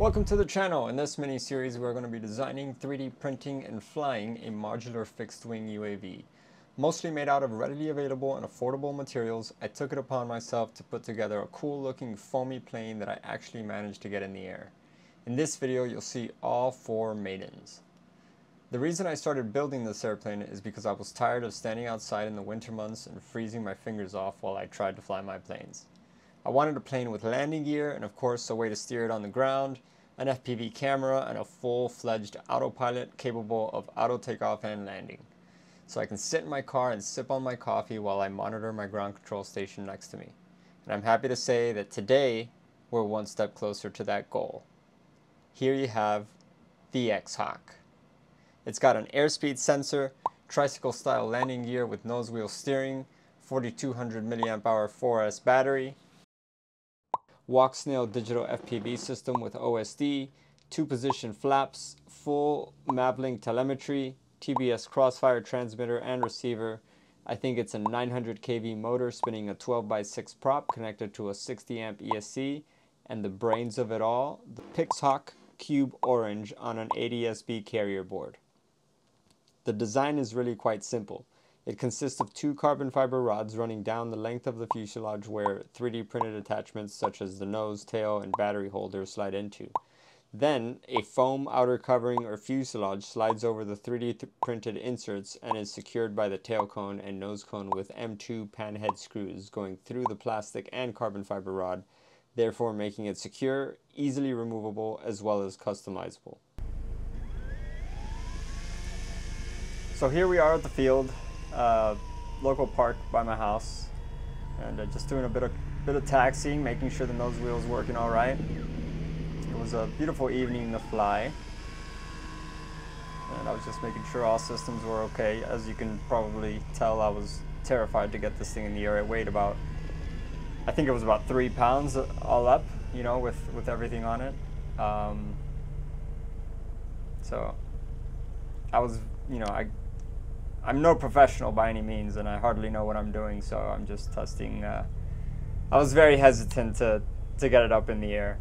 Welcome to the channel. In this mini series we're going to be designing, 3D printing and flying a modular fixed wing UAV. Mostly made out of readily available and affordable materials, I took it upon myself to put together a cool looking foamy plane that I actually managed to get in the air. In this video you'll see all four maidens. The reason I started building this airplane is because I was tired of standing outside in the winter months and freezing my fingers off while I tried to fly my planes. I wanted a plane with landing gear and of course a way to steer it on the ground, an FPV camera, and a full-fledged autopilot capable of auto takeoff and landing. So I can sit in my car and sip on my coffee while I monitor my ground control station next to me. And I'm happy to say that today we're one step closer to that goal. Here you have the X-Hawk. It's got an airspeed sensor, tricycle style landing gear with nose wheel steering, 4200 mAh 4S battery, Walksnail digital FPV system with OSD, two position flaps, full Mavlink telemetry, TBS Crossfire transmitter and receiver. I think it's a 900 kV motor spinning a 12 by 6 prop connected to a 60 amp ESC, and the brains of it all, the Pixhawk Cube Orange on an ADS-B carrier board. The design is really quite simple. It consists of two carbon fiber rods running down the length of the fuselage where 3D printed attachments such as the nose, tail, and battery holder slide into. Then, a foam outer covering or fuselage slides over the 3D th printed inserts and is secured by the tail cone and nose cone with M2 panhead screws going through the plastic and carbon fiber rod, therefore making it secure, easily removable, as well as customizable. So here we are at the field uh, local park by my house, and uh, just doing a bit of bit of taxiing, making sure the nose wheel is working all right. It was a beautiful evening to fly, and I was just making sure all systems were okay. As you can probably tell, I was terrified to get this thing in the air. It weighed about, I think it was about three pounds all up, you know, with with everything on it. Um, so I was, you know, I I'm no professional by any means, and I hardly know what I'm doing, so I'm just testing. Uh, I was very hesitant to, to get it up in the air.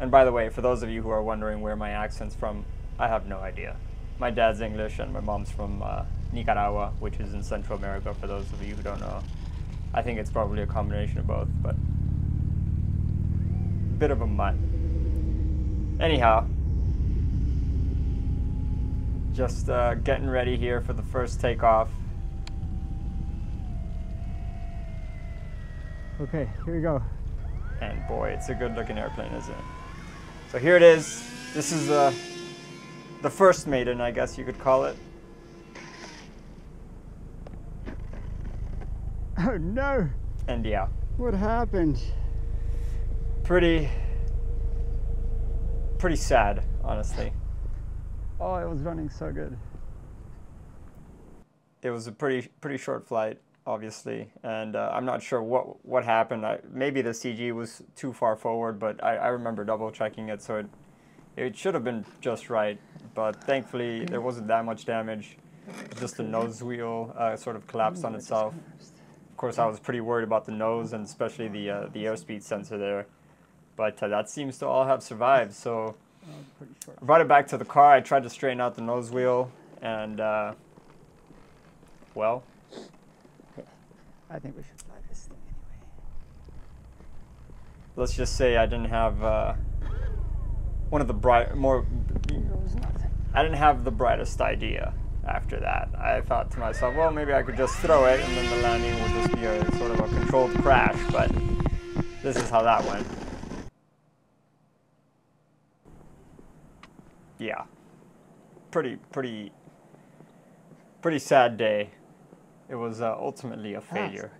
And by the way, for those of you who are wondering where my accent's from, I have no idea. My dad's English, and my mom's from uh, Nicaragua, which is in Central America, for those of you who don't know. I think it's probably a combination of both, but bit of a mutt. Anyhow, just uh, getting ready here for the first takeoff. Okay, here we go. And boy, it's a good looking airplane, isn't it? So here it is. This is uh, the first maiden, I guess you could call it. Oh no! And yeah. What happened? Pretty, pretty sad, honestly. Oh, it was running so good. It was a pretty pretty short flight, obviously, and uh, I'm not sure what what happened. I, maybe the CG was too far forward, but I, I remember double checking it, so it it should have been just right. But thankfully, there wasn't that much damage. Just the nose wheel uh, sort of collapsed on itself. Of course, I was pretty worried about the nose and especially the uh, the airspeed sensor there, but uh, that seems to all have survived. So I brought it back to the car. I tried to straighten out the nose wheel, and uh, well, I think we should fly this thing anyway. Let's just say I didn't have uh, one of the bright more. I didn't have the brightest idea after that. I thought to myself, well, maybe I could just throw it, and then the landing would just be a sort of a controlled crash. But this is how that went. Yeah, pretty pretty pretty sad day. It was uh, ultimately a failure.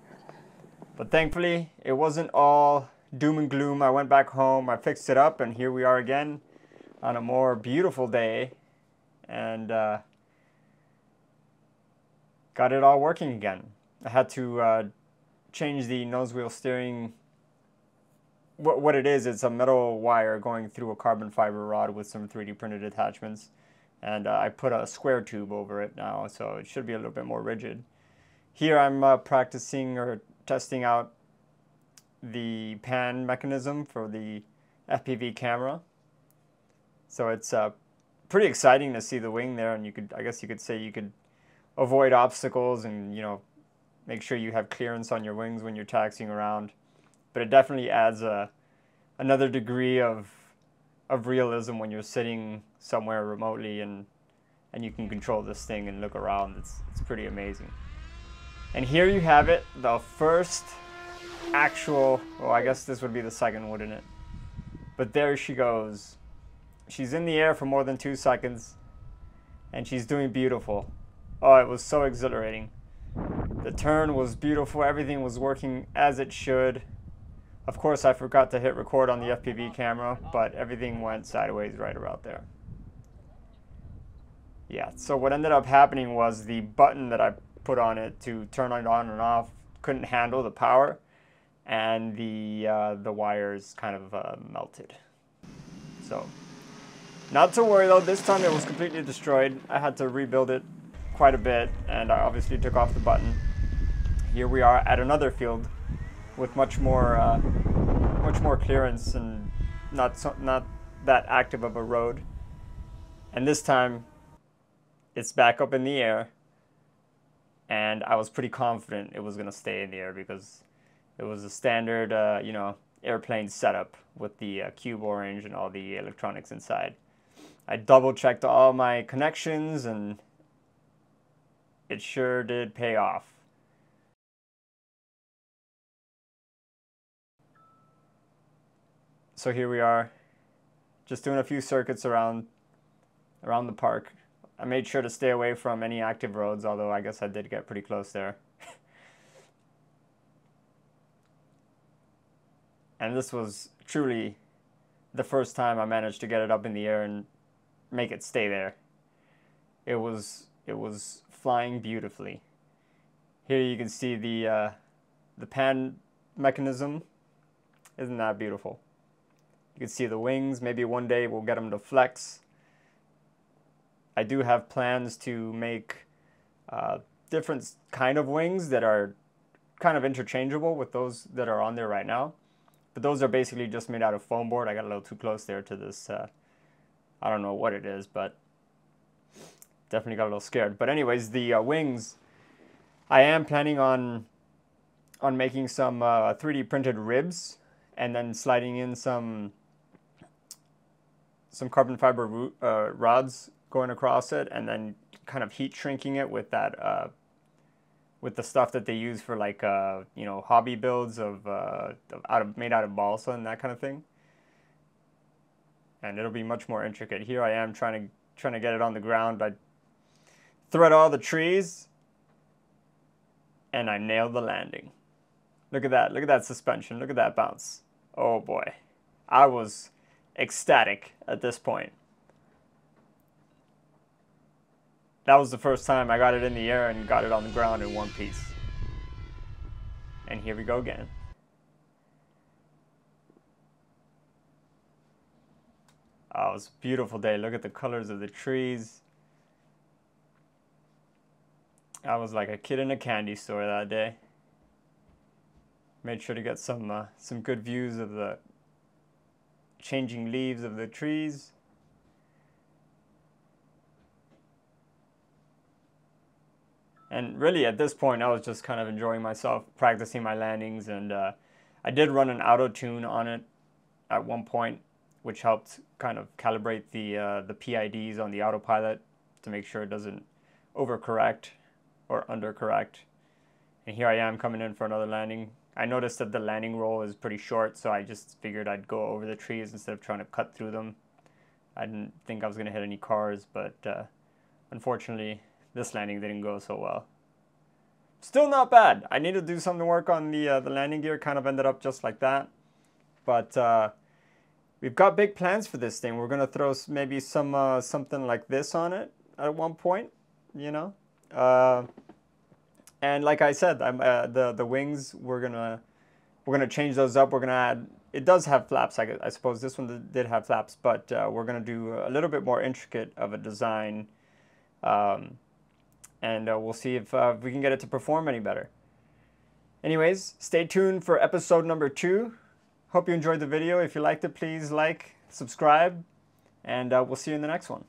But thankfully, it wasn't all doom and gloom. I went back home, I fixed it up, and here we are again on a more beautiful day, and uh, got it all working again. I had to uh, change the nose wheel steering what, what it is, it's a metal wire going through a carbon fiber rod with some 3D printed attachments. And uh, I put a square tube over it now, so it should be a little bit more rigid. Here I'm uh, practicing or testing out the pan mechanism for the FPV camera. So it's uh, pretty exciting to see the wing there, and you could, I guess you could say you could avoid obstacles and you know make sure you have clearance on your wings when you're taxiing around. But it definitely adds a another degree of of realism when you're sitting somewhere remotely and and you can control this thing and look around. It's it's pretty amazing. And here you have it, the first actual, well, I guess this would be the second, wouldn't it? But there she goes. She's in the air for more than two seconds, and she's doing beautiful. Oh, it was so exhilarating. The turn was beautiful, everything was working as it should. Of course, I forgot to hit record on the FPV camera, but everything went sideways right about there. Yeah, so what ended up happening was the button that I put on it to turn it on and off couldn't handle the power, and the uh, the wires kind of uh, melted. So, not to worry though. This time it was completely destroyed. I had to rebuild it quite a bit, and I obviously took off the button. Here we are at another field with much more uh, much more clearance and not so, not that active of a road. And this time, it's back up in the air, and I was pretty confident it was gonna stay in the air because it was a standard, uh, you know, airplane setup with the uh, cube orange and all the electronics inside. I double checked all my connections and it sure did pay off. So here we are, just doing a few circuits around around the park. I made sure to stay away from any active roads, although I guess I did get pretty close there. and this was truly the first time I managed to get it up in the air and make it stay there. It was it was flying beautifully. Here you can see the uh, the pan mechanism. Isn't that beautiful? You can see the wings. Maybe one day we'll get them to flex. I do have plans to make uh, different kind of wings that are kind of interchangeable with those that are on there right now. But those are basically just made out of foam board. I got a little too close there to this. Uh, I don't know what it is, but definitely got a little scared. But anyways, the uh, wings, I am planning on on making some uh, 3D printed ribs and then sliding in some some carbon fiber uh, rods going across it and then kind of heat shrinking it with that uh, with the stuff that they use for like uh, you know hobby builds of, uh, out of made out of balsa and that kind of thing. And it'll be much more intricate. Here I am trying to trying to get it on the ground. I thread all the trees and I nailed the landing. Look at that. Look at that suspension. Look at that bounce. Oh boy. I was ecstatic at this point That was the first time I got it in the air and got it on the ground in one piece. And here we go again. Oh, it was a beautiful day. Look at the colors of the trees. I was like a kid in a candy store that day. Made sure to get some uh, some good views of the changing leaves of the trees. And really, at this point, I was just kind of enjoying myself, practicing my landings, and uh, I did run an auto tune on it at one point, which helped kind of calibrate the uh, the PIDs on the autopilot to make sure it doesn't overcorrect or undercorrect. And here I am coming in for another landing. I noticed that the landing roll is pretty short, so I just figured I'd go over the trees instead of trying to cut through them. I didn't think I was going to hit any cars, but uh, unfortunately, this landing didn't go so well. Still not bad. I need to do some work on the uh, the landing gear. Kind of ended up just like that. But uh, we've got big plans for this thing. We're gonna throw maybe some uh, something like this on it at one point. You know. And like I said, uh, the the wings we're gonna we're gonna change those up. We're gonna add. It does have flaps. I, I suppose this one did have flaps, but uh, we're gonna do a little bit more intricate of a design. Um, and uh, we'll see if, uh, if we can get it to perform any better. Anyways, stay tuned for episode number two. Hope you enjoyed the video. If you liked it, please like, subscribe, and uh, we'll see you in the next one.